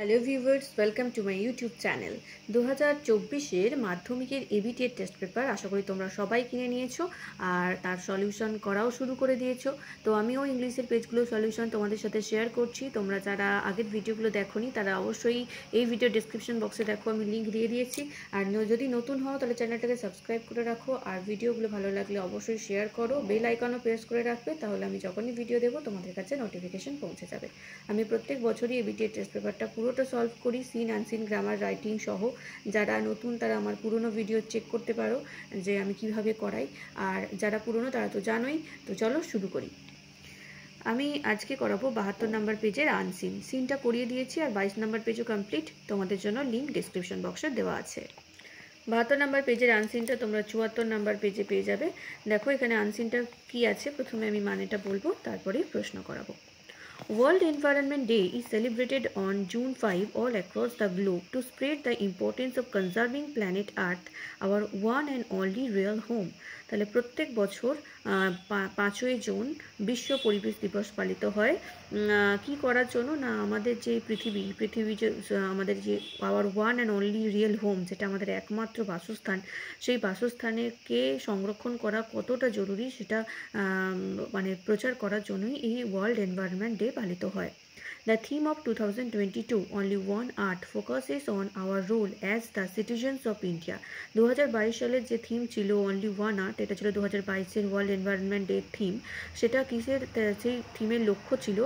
Hello viewers welcome to my YouTube channel দু হাজার চব্বিশের মাধ্যমিকের এবিটিএর টেস্ট পেপার আশা করি তোমরা সবাই কিনে নিয়েছো আর তার সলিউশন করাও শুরু করে দিয়েছ। তো আমিও ইংলিশের পেজগুলো সলিউশন তোমাদের সাথে শেয়ার করছি। তোমরা যারা আগের ভিডিওগুলো দেখোনি, তারা অবশ্যই এই ভিডিও ডিসক্রিপশন বক্সে দেখো, আমি লিঙ্ক দিয়ে দিয়েছি। আর যদি নতুন হও, তাহলে চ্যানেলটাকে সাবস্ক্রাইব করে রাখো। আর ভিডিওগুলো ভালো লাগলে অবশ্যই শেয়ার করো। বেল আইকনও প্রেস করে রাখবে, তাহলে আমি যখনই ভিডিও দেবো, তোমাদের কাছে নোটিফিকেশন পৌঁছে যাবে। আমি প্রত্যেক বছরই এবিটিএর টেস্ট পেপারটা পুরোটা সলভ করি সিন আনসিন গ্রামার রাইটিং সহ। যারা নতুন, তারা আমার পুরনো ভিডিও চেক করতে পারো যে আমি কীভাবে করাই। আর যারা পুরনো, তারা তো জানোই। তো চলো শুরু করি। আমি আজকে করাবো বাহাত্তর নাম্বার পেজের আনসিন সিনটা করিয়ে দিয়েছি আর বাইশ নাম্বার পেজও কমপ্লিট তোমাদের জন্য লিঙ্ক ডিসক্রিপশন বক্সে দেওয়া আছে। বাহাত্তর নাম্বার পেজের আনসিনটা তোমরা চুয়াত্তর নাম্বার পেজে পেয়ে যাবে। দেখো এখানে আনসিনটা কি আছে? প্রথমে আমি মানেটা বলব, তারপরেই প্রশ্ন করাবো। World Environment Day is celebrated on June 5 all across the globe to spread the importance of conserving planet Earth, our one and only real home. তাহলে প্রত্যেক বছর পাঁচই জুন বিশ্ব পরিবেশ দিবস পালিত হয়। কি করার জন্য? না, আমাদের যে পৃথিবী পৃথিবী যে আমাদের যে our one and only real home যেটা আমাদের একমাত্র বাসস্থান, সেই বাসস্থানেরকে সংরক্ষণ করা কতটা জরুরি সেটা মানে প্রচার করার জন্যই এই ওয়ার্ল্ড এনভায়রনমেন্ট ডে পালিত হয়। The theme of 2022, Only One Art, focuses on our role as the citizens of India. 2022 সালের যে থিম ছিল অনলি ওয়ান আর্ট এটা ছিল দু হাজার বাইশের ওয়ার্ল্ড এনভায়রনমেন্ট ডে থিম সেটা কিসের সেই থিমের লক্ষ্য ছিল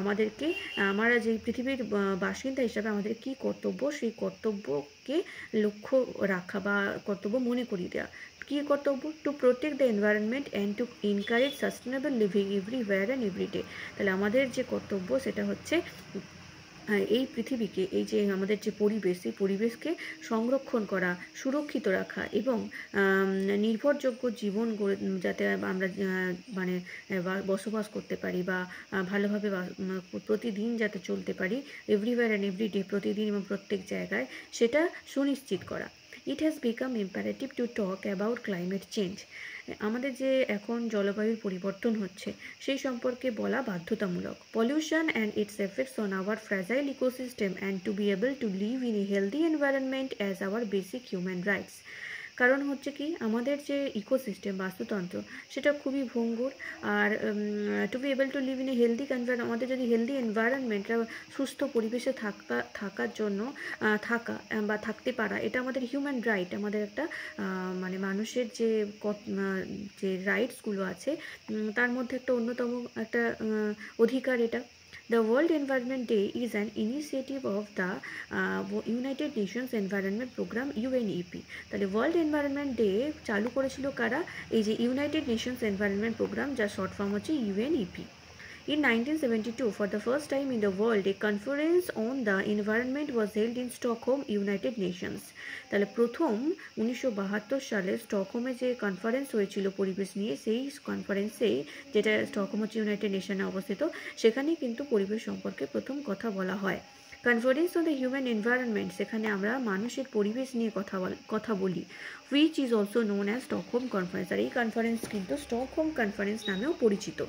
আমাদেরকে আমরা যে পৃথিবীর বাসিন্দা হিসাবে আমাদের কি কর্তব্য সেই কর্তব্যকে লক্ষ্য রাখা বা কর্তব্য মনে করিয়ে দেওয়া কী কর্তব্য to protect the environment and to encourage sustainable living everywhere and everyday তাহলে আমাদের যে কর্তব্য সেটা হচ্ছে এই পৃথিবীকে, এই যে আমাদের যে পরিবেশ, এই পরিবেশকে সংরক্ষণ করা, সুরক্ষিত রাখা এবং নির্ভরযোগ্য জীবন যাতে আমরা মানে বসবাস করতে পারি বা ভালোভাবে প্রতিদিন যাতে চলতে পারি এভরিওয়্যার অ্যান্ড এভরিডে প্রতিদিন এবং প্রত্যেক জায়গায়, সেটা সুনিশ্চিত করা। It has become imperative to talk about climate change আমাদের যে এখন জলবায়ুর পরিবর্তন হচ্ছে, সেই সম্পর্কে বলা বাধ্যতামূলক। Pollution and its effects on our fragile ecosystem and to be able to live in a healthy environment as our basic human rights কারণ হচ্ছে কি, আমাদের যে ইকোসিস্টেম বাস্তুতন্ত্র, সেটা খুবই ভঙ্গুর। আর to be able to live in a healthy conveyor আমাদের যদি হেলদি এনভায়রনমেন্ট সুস্থ পরিবেশে থাকা থাকার জন্য থাকা, বা থাকতে পারা, এটা আমাদের হিউম্যান রাইট আমাদের একটা মানে মানুষের যে যে রাইটসগুলো আছে তার মধ্যে একটা অন্যতম একটা অধিকার এটা। The World Environment Day is an initiative of the uh, United Nations Environment Program UNEP তাহলে ওয়ার্ল্ড এনভায়রনমেন্ট ডে চালু করেছিল কারা এই যে ইউনাইটেড নেশনস এনভায়রনমেন্ট প্রোগ্রাম যার শর্ট ফর্ম হচ্ছে UNEP In 1972, for the first time in the world, a conference on the environment was held in Stockholm, United Nations. তাহলে প্রথম উনিশশো বাহাত্তর সালে স্টকহোমে যে কনফারেন্স হয়েছিল পরিবেশ নিয়ে সেই কনফারেন্সে যেটা স্টকহোম হচ্ছে ইউনাইটেড নেশনে অবস্থিত সেখানেই কিন্তু পরিবেশ সম্পর্কে প্রথম কথা বলা হয় conference on the human environment সেখানে আমরা মানুষের পরিবেশ নিয়ে কথা কথা বলি which is also known as Stockholm conference আর এই কনফারেন্স কিন্তু স্টকহোম কনফারেন্স নামেও পরিচিত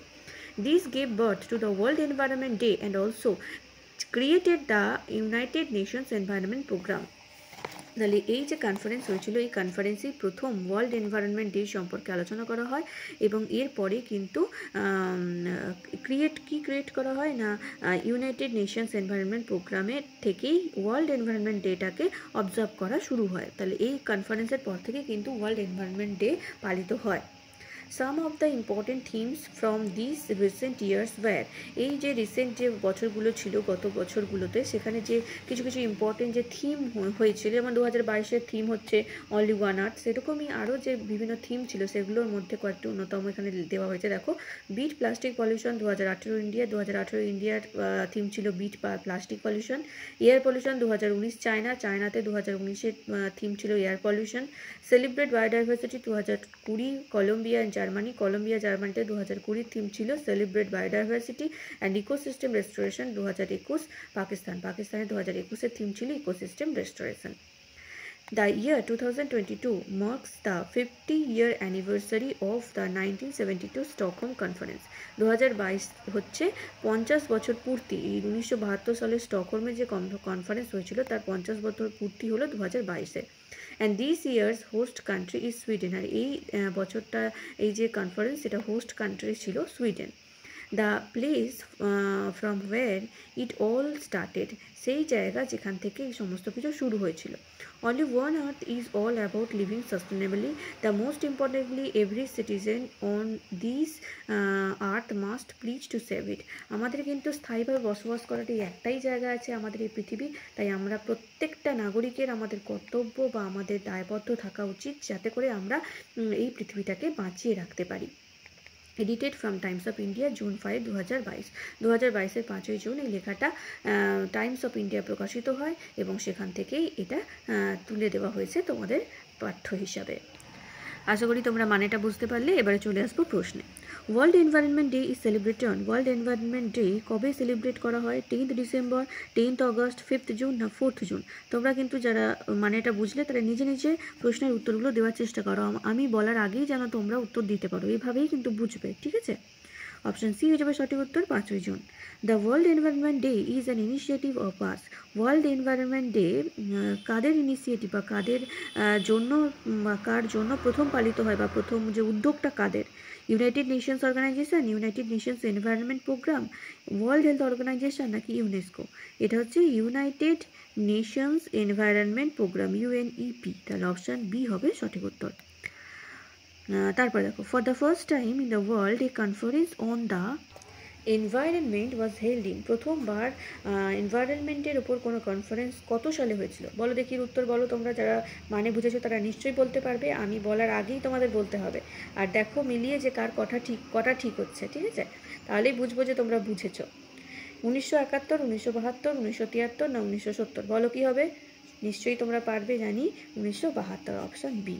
This gave birth to the World Environment Day and also created the United Nations Environment Program. তাহলে এই যে কনফারেন্স হয়েছিল, এই কনফারেন্সেই প্রথম ওয়ার্ল্ড এনভায়রনমেন্ট ডে সম্পর্কে আলোচনা করা হয় এবং এরপরে কিন্তু ক্রিয়েট কি ক্রিয়েট করা হয় না ইউনাইটেড নেশনস এনভায়রনমেন্ট প্রোগ্রামের থেকেই ওয়ার্ল্ড এনভায়রনমেন্ট ডেটাকে অবজার্ভ করা শুরু হয় তাহলে এই কনফারেন্সের পর থেকে কিন্তু ওয়ার্ল্ড এনভায়রনমেন্ট ডে পালিত হয় some of the important themes from this recent years were এই যে রিসেন্ট যে বছরগুলো ছিল, গত বছরগুলোতে, সেখানে যে কিছু কিছু ইম্পর্টেন্ট যে থিম হয়েছিল, যেমন দু হাজার বাইশের থিম হচ্ছে অনলি ওয়ান আর্ট সেরকমই আরও যে বিভিন্ন থিম ছিল, সেগুলোর মধ্যে কয়েকটি অন্যতম এখানে দেওয়া হয়েছে। দেখো বিট প্লাস্টিক পলিউশন দু হাজার আঠেরো ইন্ডিয়া দু হাজার আঠেরো ইন্ডিয়ার থিম ছিল beat plastic pollution air pollution দু হাজার উনিশ চায়না চায়নাতে দু হাজার উনিশের থিম ছিল এয়ার পলিউশন সেলিব্রেট বায়োডাইভার্সিটি দু হাজার কুড়ি কলম্বিয়া জার্মানি, কলম্বিয়া, জার্মানিতে দু হাজার কুড়ির থিম ছিল celebrate biodiversity and ecosystem restoration দু হাজার একুশ। পাকিস্তান, পাকিস্তানে দু হাজার একুশের থিম ছিল ecosystem restoration The year 2022 marks the 50 year anniversary of the 1972 Stockholm Conference. 2022 হচ্ছে পঞ্চাশ বছর পূর্তি। এই উনিশশো বাহাত্তর সালে স্টকহোমে যে কনফারেন্স হয়েছিল, তার পঞ্চাশ বছর পূর্তি হলো দু হাজার বাইশে। And this year's host country is Sweden আর এই বছরটা, এই যে কনফারেন্স সেটা হোস্ট কান্ট্রি ছিল Sweden the place from where it all started সেই জায়গা যেখান থেকে এই সমস্ত কিছু শুরু হয়েছিল। Only one earth is all about living sustainably the most importantly every citizen on this earth must please to save it আমাদের কিন্তু স্থায়ীভাবে বসবাস এই একটাই জায়গা আছে আমাদের এই পৃথিবী। তাই আমরা প্রত্যেকটা নাগরিকের আমাদের কর্তব্য বা আমাদের দায়বদ্ধ থাকা উচিত যাতে করে আমরা এই পৃথিবীটাকে বাঁচিয়ে রাখতে পারি। Edited from Times of India June five দু হাজার বাইশ। দু হাজার বাইশের পাঁচই জুন এই লেখাটা টাইমস অফ ইন্ডিয়া প্রকাশিত হয় এবং সেখান থেকেই এটা তুলে দেওয়া হয়েছে তোমাদের পাঠ্য হিসাবে। আশা করি তোমরা মানেটা বুঝতে পারলে। এবারে চলে আসব প্রশ্নে। World environment day is celebrated on world environment day কবে সেলিব্রেট করা হয়? Tenth December tenth August fifth June না ফোর্থ জুন তোমরা কিন্তু যারা মানে এটা বুঝলে তারা নিজে নিজে প্রশ্নের উত্তরগুলো দেওয়ার চেষ্টা করো। আমি বলার আগেই যেন তোমরা উত্তর দিতে পারো। এইভাবেই কিন্তু বুঝবে, ঠিক আছে? অপশন সি হয়ে যাবে সঠিক উত্তর, পাঁচই June the world environment day is an initiative of us world environment day Quader initiative বা কাদের জন্য বা কার জন্য প্রথম পালিত হয় বা প্রথম যে উদ্যোগটা কাদের? United Nations organisation United Nations environment programme world health organisation নাকি ইউনেস্কো এটা হচ্ছে United Nations environment programme UNEP তাহলে অপশান বি হবে সঠিক উত্তর। তারপর দেখো for the first time in the world a conference on the environment was held in প্রথমবার এনভায়রনমেন্টের ওপর কোনো কনফারেন্স কত সালে হয়েছিল? বলো দেখি উত্তর বলো তোমরা, যারা মানে বুঝেছ তারা নিশ্চয়ই বলতে পারবে। আমি বলার আগেই তোমাদের বলতে হবে। আর দেখো মিলিয়ে যে কার কথা ঠিক, কটা ঠিক হচ্ছে, ঠিক আছে? তাহলেই বুঝব যে তোমরা বুঝেছ। উনিশশো একাত্তর, উনিশশো বাহাত্তর, উনিশশো তিয়াত্তর না উনিশশো সত্তর? বলো কী হবে? নিশ্চয়ই তোমরা পারবে জানি। উনিশশো বাহাত্তর অপশান বি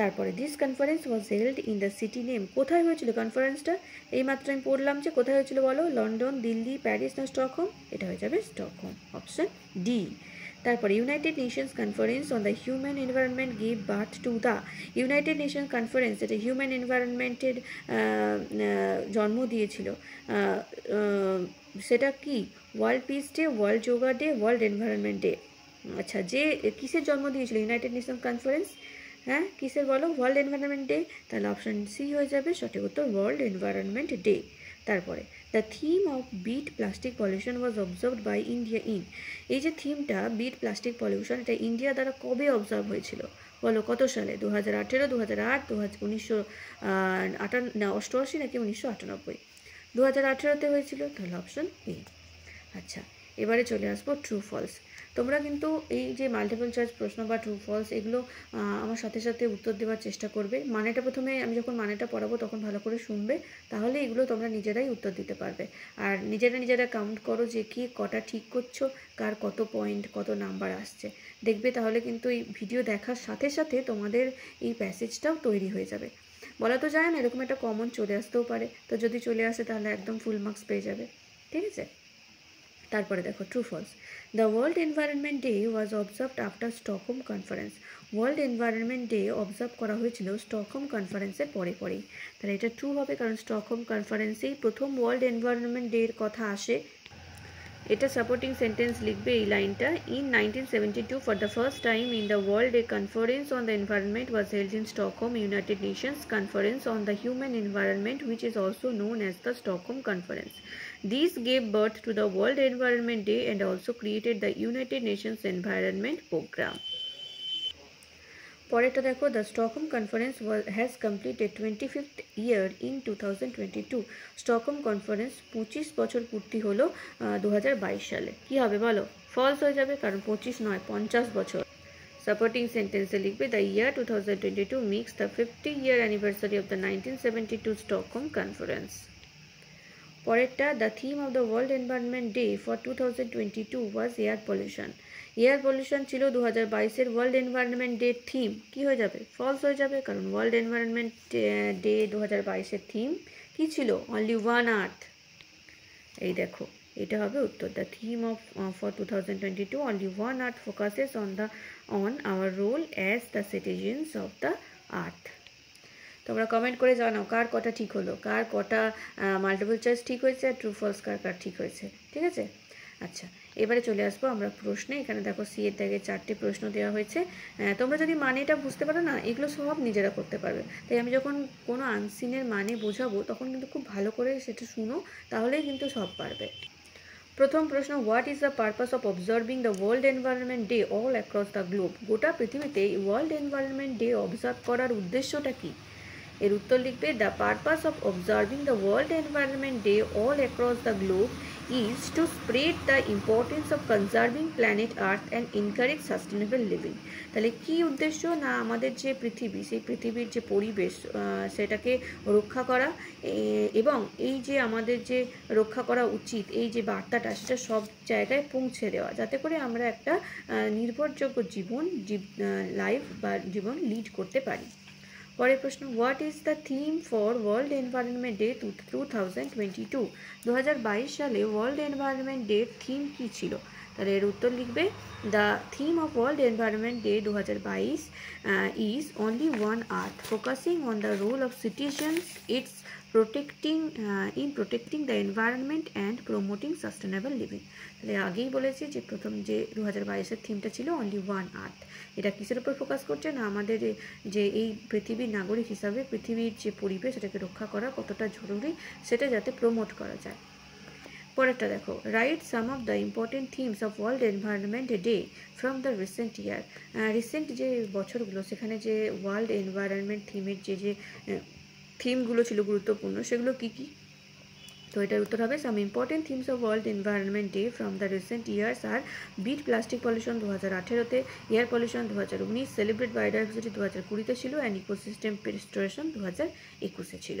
তারপরে this conference was held in the city name কোথায় হয়েছিল কনফারেন্সটা এই মাত্র আমি পড়লাম যে কোথায় হয়েছিল বলো? লন্ডন, দিল্লি, প্যারিস না স্টকহোম? এটা হয়ে যাবে স্টকহোম। Option D. তারপরে United Nations conference on the human environment give birth to the United Nation conference এটা হিউম্যান এনভায়রনমেন্টের জন্ম দিয়েছিল। সেটা কি? World peace day world yoga day world environment day আচ্ছা যে, কিসের জন্ম দিয়েছিল ইউনাইটেড নেশন কনফারেন্স হ্যাঁ কিসের বলো? ওয়ার্ল্ড এনভায়রনমেন্ট ডে তাহলে অপশান সি হয়ে যাবে, সঠিক উত্তর ওয়ার্ল্ড এনভায়রনমেন্ট ডে তারপরে the theme of beat plastic pollution was observed by India in এই যে থিমটা বিট প্লাস্টিক পলিউশন এটা ইন্ডিয়া দ্বারা কবে অবজার্ভ হয়েছিল? বলো, কত সালে? দু হাজার আঠেরো দু হাজার আট দু হাজার উনিশশো আটান, না, অষ্টআশি নাকি উনিশশো আটানব্বই? দু হাজার আঠেরোতে হয়েছিল, তাহলে অপশন এ আচ্ছা এবারে চলে আসব ট্রু ফলস তোমরা কিন্তু এই যে মাল্টিপল চয়েস প্রশ্ন বা ট্রু ফলস এগুলো আমার সাথে সাথে উত্তর দেওয়ার চেষ্টা করবে। মানেটা প্রথমে আমি যখন মানেটা পড়াবো তখন ভালো করে শুনবে, তাহলে এগুলো তোমরা নিজেরাই উত্তর দিতে পারবে। আর নিজেরা নিজেরা কাউন্ট করো যে কি কটা ঠিক করছ, কার কত পয়েন্ট কত নাম্বার আসছে। দেখবে তাহলে কিন্তু এই ভিডিও দেখার সাথে সাথে তোমাদের এই প্যাসেজটাও তৈরি হয়ে যাবে। বলা তো যায় না, এরকম একটা কমন চলে আসতেও পারে। তো যদি চলে আসে তাহলে একদম ফুল মার্কস পেয়ে যাবে। ঠিক আছে? তারপরে দেখো true false the world environment day was observed after Stockholm conference world environment day observe করা হয়েছিল স্টকহোম কনফারেন্সের পরে পরেই। তাহলে এটা ট্রু হবে কারণ স্টকহোম কনফারেন্সেই প্রথম ওয়ার্ল্ড এনভায়রনমেন্ট ডে এর কথা আসে। এটা সাপোর্টিং সেন্টেন্স লিখবে এই লাইনটা। In nineteen seventy two for the first time in the world a conference on the environment was held in Stockholm United Nations conference on the human environment which is also known as the Stockholm conference These gave birth to the World Environment Day and also created the United Nations Environment Program. পরেরটা দেখো the Stockholm conference has completed twenty fifth year in two thousand twenty two Stockholm conference পঁচিশ বছর পূর্তি হলো দু হাজার বাইশ সালে। কী হবে বলো? ফলস হয়ে যাবে, কারণ পঁচিশ নয়, পঞ্চাশ বছর। সাপোর্টিং সেন্টেন্সে লিখবে the year two thousand twenty two mix the fifty year anniversary of the nineteen seventy two Stockholm conference পরেরটা the theme of the world environment day for two thousand twenty two was air pollution air pollution ছিল দু হাজার বাইশের world environment day theme কী হয়ে যাবে? False হয়ে যাবে, কারণ ওয়ার্ল্ড এনভায়রনমেন্ট ডে দু হাজার বাইশের থিম কী ছিল? অনলি ওয়ান আর্থ এই দেখো, এটা হবে উত্তর। The theme of for two thousand twenty two only one earth focuses on the on our role as the citizens of the earth তোমরা কমেন্ট করে জানাও কার কটা ঠিক হলো, কার কটা মাল্টিপল চয়েস ঠিক হয়েছে আর ট্রু ফলস কার কার ঠিক হয়েছে, ঠিক আছে? আচ্ছা এবারে চলে আসব আমরা প্রশ্নে, এখানে দেখো সি এর দাগে চারটে প্রশ্ন দেওয়া হয়েছে। তোমরা যদি মানেটা বুঝতে পারো না, এগুলো সব নিজেরা করতে পারবে। তাই আমি যখন কোনো আনসিনের মানে বোঝাবো, তখন কিন্তু খুব ভালো করে সেটা শুনো, তাহলেই কিন্তু সব পারবে। প্রথম প্রশ্ন what is the purpose of observing the world environment day all across the globe গোটা পৃথিবীতে ওয়ার্ল্ড এনভায়রনমেন্ট ডে অবজার্ভ করার উদ্দেশ্যটা কী? এর উত্তর লিখবে the purpose of observing the world environment day all across the globe is to spread the importance of conserving planet earth and encourage sustainable living তাহলে কি উদ্দেশ্য? না, আমাদের যে পৃথিবী, সেই পৃথিবীর যে পরিবেশ সেটাকে রক্ষা করা। এবং এই যে আমাদের যে রক্ষা করা উচিত, এই যে বার্তাটা, সেটা সব জায়গায় পৌঁছে দেওয়া। যাতে করে আমরা একটা নির্ভরযোগ্য জীবন, জীব লাইফ বা জীবন লিড করতে পারি। পরের প্রশ্ন what is the theme for world environment day two thousand twenty two দু হাজার বাইশ সালে ওয়ার্ল্ড এনভায়রনমেন্ট ডে থিম কী ছিল? তাহলে এর উত্তর লিখবে the theme of world environment day দু হাজার বাইশ is only one earth focusing on the role of citizens its protecting in protecting the environment and promoting sustainable living তাহলে আগেই বলেছি যে প্রথম যে দু হাজার বাইশের থিমটা ছিল অনলি ওয়ান আর্থ এটা কিসের উপর ফোকাস করছে? না, আমাদের যে এই পৃথিবীর নাগরিক হিসাবে পৃথিবীর যে পরিবেশ সেটাকে রক্ষা করা কতটা জরুরি, সেটা যাতে প্রমোট করা যায়। পরেরটা দেখো write some of the important themes of world environment day from the recent year recent যে বছরগুলো, সেখানে যে ওয়ার্ল্ড এনভায়রনমেন্ট থিমের যে যে থিমগুলো ছিল গুরুত্বপূর্ণ। সেগুলো কী কী? তো এটার উত্তর হবে some important themes of world environment day from the recent years R beat plastic pollution দু হাজার আঠেরোতে এয়ার পলিউশন দু হাজার উনিশ সেলিব্রেট বায়োডাইভার্সিটি দু হাজার কুড়িতে ছিল অ্যান্ড ইকোসিস্টেম রেস্টোরেশন দু হাজার একুশে ছিল।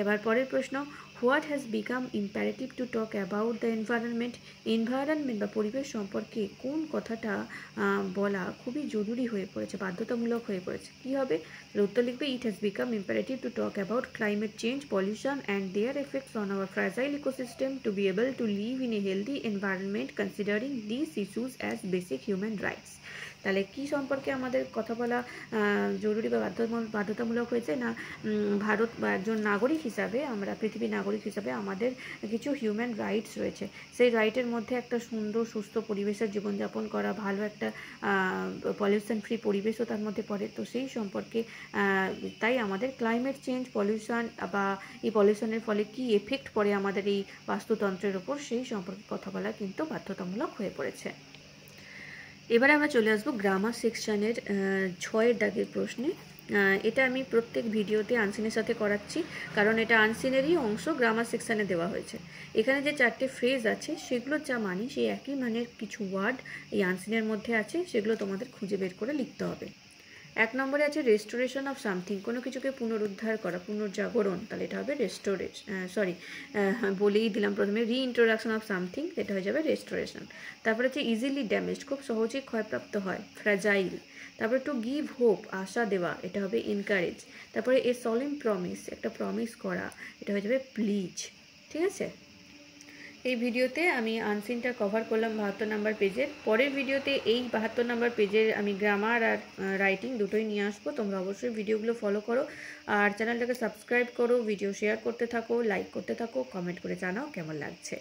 এবার পরের প্রশ্ন, what has become imperative to talk about the environment? Environment বা পরিবেশ সম্পর্কে কোন কথাটা বলা খুবই জরুরি হয়ে পড়েছে, বাধ্যতামূলক হয়ে পড়েছে। কী হবে? উত্তর লিখবে it has become imperative to talk about climate change pollution and their effects on our fragile ecosystem to be able to live in a healthy environment considering this issues as basic human rights তাহলে কি সম্পর্কে আমাদের কথা বলা জরুরি বা বাধ্যতামূলক হয়েছে না ভারত বা একজন নাগরিক হিসাবে আমরা, পৃথিবীর নাগরিক হিসাবে আমাদের কিছু হিউম্যান রাইটস রয়েছে। সেই রাইটের মধ্যে একটা সুন্দর, সুস্থ পরিবেশের জীবনযাপন করা, ভালো একটা পলিউশন ফ্রি পরিবেশও তার মধ্যে পড়ে। তো সেই সম্পর্কে তাই আমাদের ক্লাইমেট চেঞ্জ পলিউশন বা এই পলিউশনের ফলে কি এফেক্ট পড়ে আমাদের এই বাস্তুতন্ত্রের ওপর, সেই সম্পর্কে কথা বলা কিন্তু বাধ্যতামূলক হয়ে পড়েছে। এবারে আমরা চলে আসব গ্রামার সেকশানের ছয়ের দাগের প্রশ্নে। এটা আমি প্রত্যেক ভিডিওতে আনসিনের সাথে করাচ্ছি, কারণ এটা আনসিনেরই অংশ গ্রামার সেকশানে দেওয়া হয়েছে। এখানে যে চারটে ফ্রেজ আছে, সেগুলো যা মানি সেই একই মানের কিছু ওয়ার্ড এই আনসিনের মধ্যে আছে, সেগুলো তোমাদের খুঁজে বের করে লিখতে হবে। এক নম্বরে আছে রেস্টোরেশন অফ সামথিং কোনো কিছুকে পুনরুদ্ধার করা, পুনর্জাগরণ, তাহলে এটা হবে রেস্টোরেশ সরি বলেই দিলাম প্রথমে রিইন্ট্রোডাকশন অফ সামথিং এটা হয়ে যাবে রেস্টোরেশন তারপরে হচ্ছে ইজিলি ড্যামেজ খুব সহজেই ক্ষয়প্রাপ্ত হয় ফ্র্যাজাইল তারপরে টু গিভ হোপ আশা দেওয়া, এটা হবে এনকারেজ তারপরে এ সলিম প্রমিস একটা প্রমিস করা, এটা হয়ে যাবে প্লিজ ঠিক আছে? এই ভিডিওতে আমি আনসিনটা কভার করলাম বাহাত্তর নাম্বার পেজের পরের ভিডিওতে এই বাহাত্তর নাম্বার পেজের আমি গ্রামার আর রাইটিং দুটোই নিয়ে আসব। তোমরা অবশ্যই ভিডিওগুলো ফলো করো। আর চ্যানেলটাকে সাবস্ক্রাইব করো ভিডিও শেয়ার করতে থাকো লাইক করতে থাকো কমেন্ট করে জানাও কেমন লাগছে।